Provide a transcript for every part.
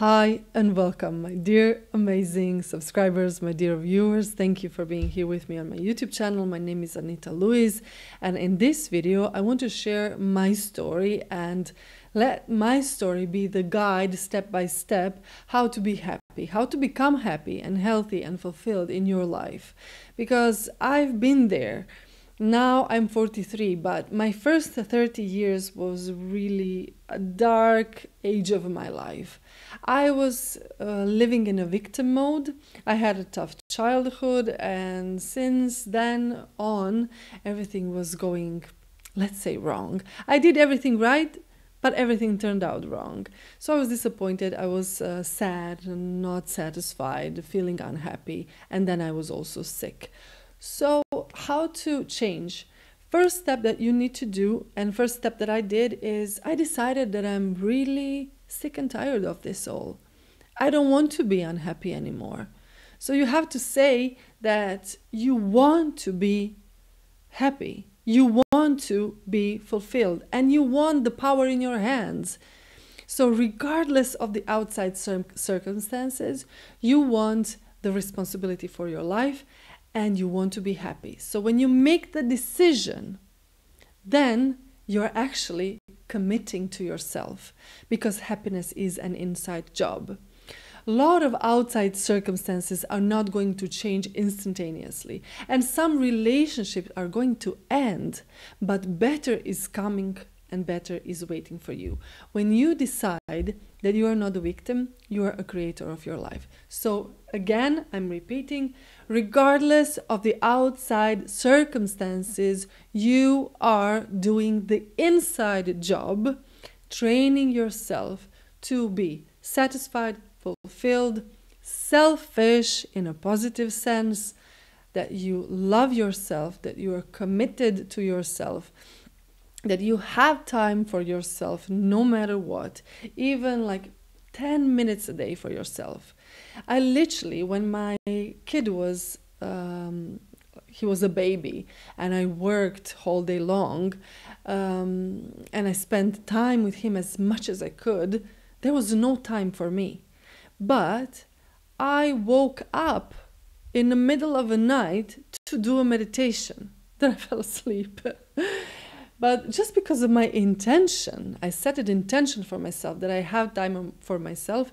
Hi and welcome, my dear amazing subscribers, my dear viewers. Thank you for being here with me on my YouTube channel. My name is Anita Luis, and in this video, I want to share my story and let my story be the guide step by step how to be happy, how to become happy and healthy and fulfilled in your life. Because I've been there now I'm 43, but my first 30 years was really a dark age of my life. I was uh, living in a victim mode. I had a tough childhood, and since then on, everything was going, let's say, wrong. I did everything right, but everything turned out wrong. So I was disappointed, I was uh, sad not satisfied, feeling unhappy, and then I was also sick. So, how to change? First step that you need to do, and first step that I did is I decided that I'm really sick and tired of this all. I don't want to be unhappy anymore. So, you have to say that you want to be happy, you want to be fulfilled, and you want the power in your hands. So, regardless of the outside circumstances, you want the responsibility for your life and you want to be happy. So when you make the decision, then you're actually committing to yourself because happiness is an inside job. A lot of outside circumstances are not going to change instantaneously, and some relationships are going to end, but better is coming and better is waiting for you. When you decide that you are not a victim, you are a creator of your life. So, again, I'm repeating regardless of the outside circumstances, you are doing the inside job, training yourself to be satisfied, fulfilled, selfish in a positive sense, that you love yourself, that you are committed to yourself that you have time for yourself no matter what, even like 10 minutes a day for yourself. I literally, when my kid was, um, he was a baby, and I worked all day long, um, and I spent time with him as much as I could, there was no time for me. But I woke up in the middle of the night to do a meditation. Then I fell asleep. But just because of my intention, I set an intention for myself that I have time for myself,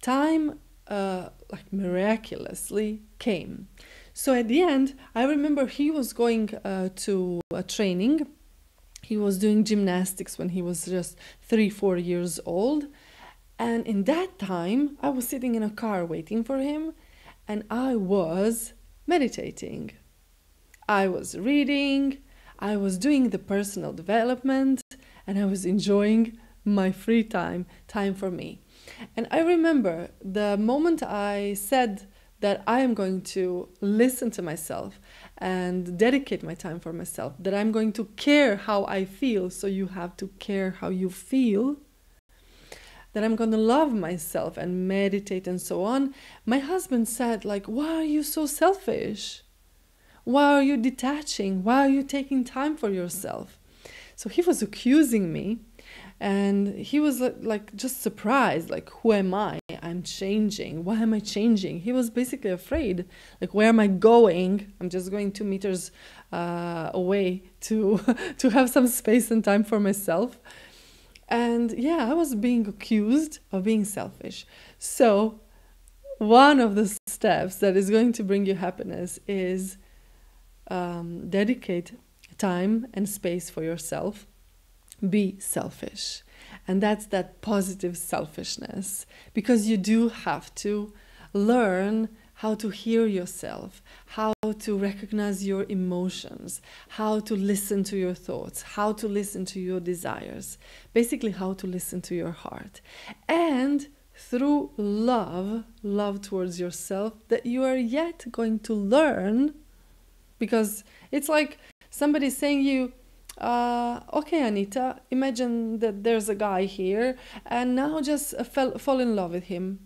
time uh, like miraculously came. So at the end, I remember he was going uh, to a training. He was doing gymnastics when he was just three, four years old. And in that time, I was sitting in a car waiting for him and I was meditating. I was reading, I was doing the personal development and I was enjoying my free time, time for me. And I remember the moment I said that I am going to listen to myself and dedicate my time for myself, that I'm going to care how I feel, so you have to care how you feel, that I'm going to love myself and meditate and so on. My husband said like, "Why are you so selfish?" Why are you detaching? Why are you taking time for yourself? So he was accusing me and he was like just surprised like who am i? I'm changing. Why am i changing? He was basically afraid like where am i going? I'm just going two meters uh, away to to have some space and time for myself. And yeah i was being accused of being selfish. So one of the steps that is going to bring you happiness is um, dedicate time and space for yourself. Be selfish. And that's that positive selfishness because you do have to learn how to hear yourself, how to recognize your emotions, how to listen to your thoughts, how to listen to your desires, basically, how to listen to your heart. And through love, love towards yourself, that you are yet going to learn because it's like somebody saying you uh, okay anita imagine that there's a guy here and now just uh, fell, fall in love with him.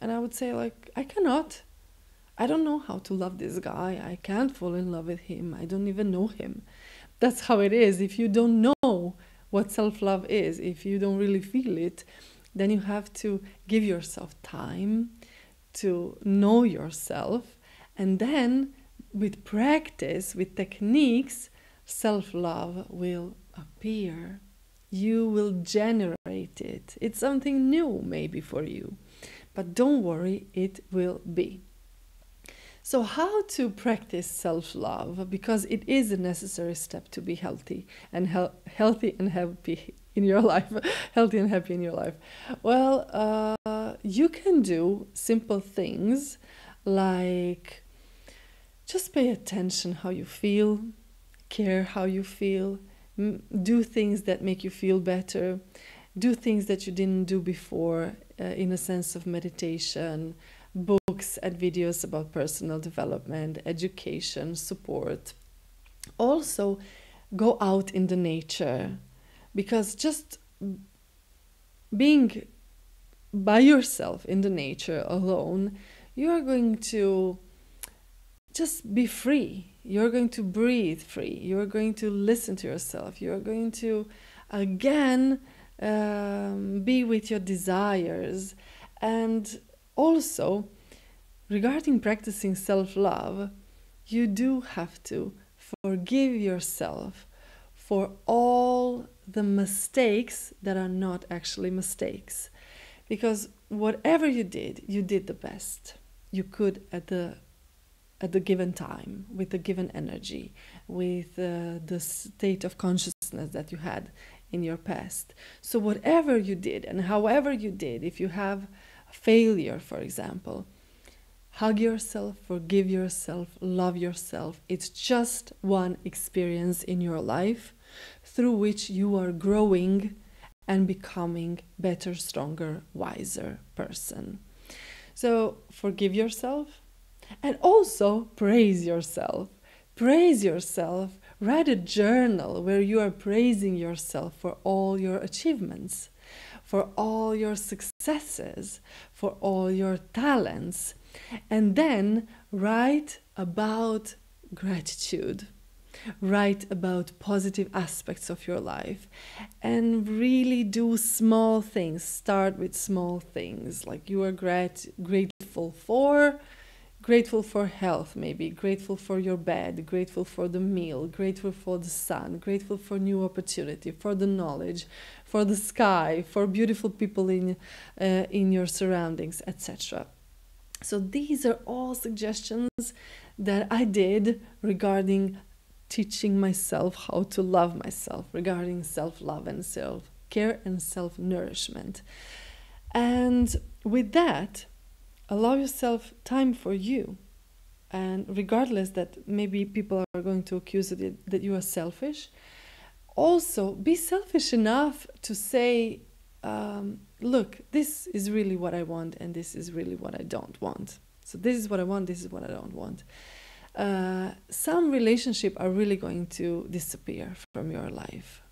And i would say like i cannot. I don't know how to love this guy. I can't fall in love with him. I don't even know him. That's how it is. If you don't know what self-love is if you don't really feel it then you have to give yourself time to know yourself. And then, with practice, with techniques, self love will appear. You will generate it. It's something new, maybe, for you. But don't worry, it will be. So, how to practice self love? Because it is a necessary step to be healthy and he- healthy and happy in your life. healthy and happy in your life. Well, uh, you can do simple things like just pay attention how you feel, care how you feel, do things that make you feel better, do things that you didn't do before uh, in a sense of meditation, books and videos about personal development, education, support. Also, go out in the nature because just being by yourself in the nature alone, you are going to just be free. You're going to breathe free. You're going to listen to yourself. You're going to again um, be with your desires. And also, regarding practicing self love, you do have to forgive yourself for all the mistakes that are not actually mistakes. Because whatever you did, you did the best you could at the at the given time, with the given energy, with uh, the state of consciousness that you had in your past. So, whatever you did and however you did, if you have failure, for example, hug yourself, forgive yourself, love yourself. It's just one experience in your life through which you are growing and becoming better, stronger, wiser person. So, forgive yourself and also praise yourself. Praise yourself. Write a journal where you are praising yourself for all your achievements, for all your successes, for all your talents. And then write about gratitude. Write about positive aspects of your life and really do small things. Start with small things like you are grat- grateful for grateful for health maybe. Grateful for your bed. Grateful for the meal. Grateful for the sun. Grateful for new opportunity. For the knowledge. For the sky. For beautiful people in uh, in your surroundings etc so these are all suggestions that i did regarding teaching myself how to love myself regarding self-love and self-care and self-nourishment. And with that allow yourself time for you. And regardless that maybe people are going to accuse you that you are selfish also be selfish enough to say um, look this is really what i want and this is really what i don't want. So this is what i want this is what i don't want. Uh, some relationship are really going to disappear from your life.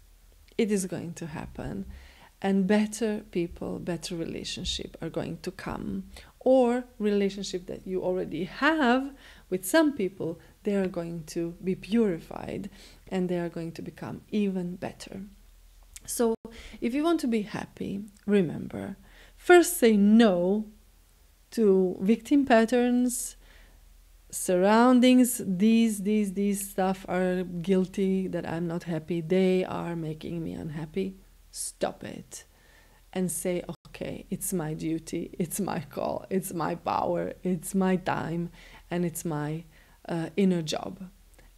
It is going to happen. And better people better relationship are going to come or relationship that you already have with some people they are going to be purified and they are going to become even better. So if you want to be happy remember first say no to victim patterns surroundings these these these stuff are guilty that i'm not happy they are making me unhappy. Stop it and say okay it's my duty it's my call it's my power it's my time and it's my uh, inner job.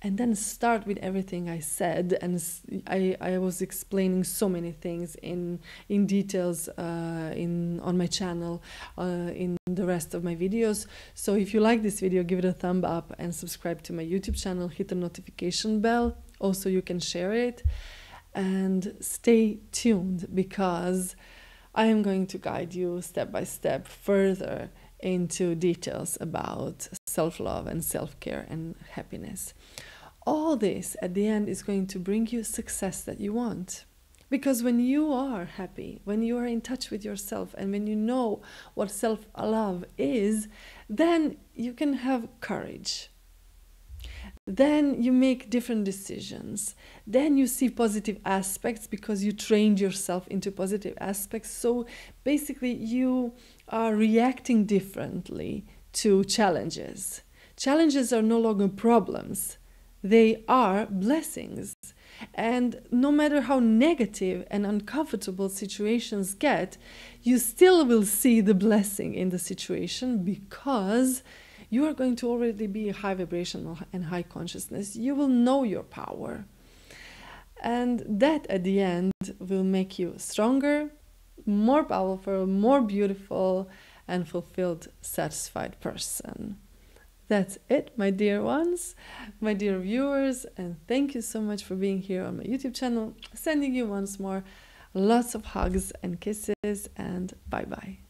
And then start with everything I said and I, I was explaining so many things in in details uh, in on my channel uh, in the rest of my videos. So if you like this video give it a thumb up and subscribe to my YouTube channel hit the notification bell also you can share it. And stay tuned because I am going to guide you step by step further into details about self love and self care and happiness. All this at the end is going to bring you success that you want. Because when you are happy, when you are in touch with yourself, and when you know what self love is, then you can have courage. Then you make different decisions. Then you see positive aspects because you trained yourself into positive aspects. So basically you are reacting differently to challenges. Challenges are no longer problems. They are blessings. And no matter how negative and uncomfortable situations get you still will see the blessing in the situation because you are going to already be high vibrational and high consciousness. You will know your power. And that at the end will make you stronger, more powerful, more beautiful, and fulfilled, satisfied person. That's it, my dear ones, my dear viewers, and thank you so much for being here on my YouTube channel. Sending you once more lots of hugs and kisses, and bye bye.